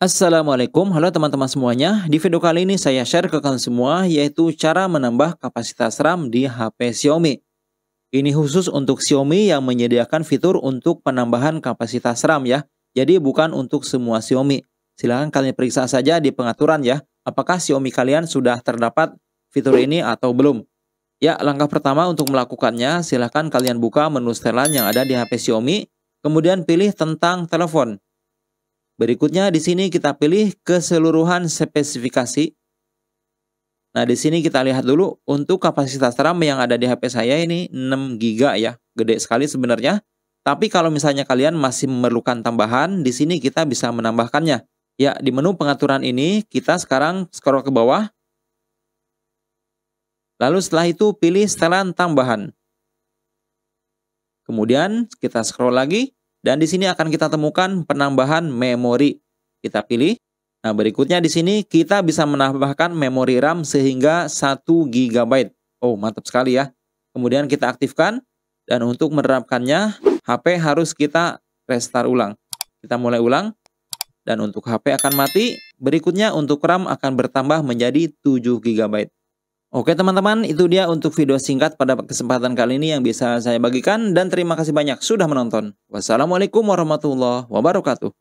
Assalamualaikum, halo teman-teman semuanya. Di video kali ini saya share ke kalian semua yaitu cara menambah kapasitas RAM di HP Xiaomi. Ini khusus untuk Xiaomi yang menyediakan fitur untuk penambahan kapasitas RAM ya. Jadi bukan untuk semua Xiaomi. Silahkan kalian periksa saja di pengaturan ya, apakah Xiaomi kalian sudah terdapat fitur ini atau belum. Ya, langkah pertama untuk melakukannya, silahkan kalian buka menu setelan yang ada di HP Xiaomi, kemudian pilih tentang telepon. Berikutnya di sini kita pilih keseluruhan spesifikasi. Nah, di sini kita lihat dulu untuk kapasitas RAM yang ada di HP saya ini 6 GB ya. Gede sekali sebenarnya. Tapi kalau misalnya kalian masih memerlukan tambahan, di sini kita bisa menambahkannya. Ya, di menu pengaturan ini kita sekarang scroll ke bawah. Lalu setelah itu pilih setelan tambahan. Kemudian kita scroll lagi. Dan di sini akan kita temukan penambahan memori. Kita pilih. Nah, berikutnya di sini kita bisa menambahkan memori RAM sehingga 1 GB. Oh, mantap sekali ya. Kemudian kita aktifkan dan untuk menerapkannya HP harus kita restart ulang. Kita mulai ulang dan untuk HP akan mati. Berikutnya untuk RAM akan bertambah menjadi 7 GB. Oke teman-teman, itu dia untuk video singkat pada kesempatan kali ini yang bisa saya bagikan dan terima kasih banyak sudah menonton. Wassalamualaikum warahmatullahi wabarakatuh.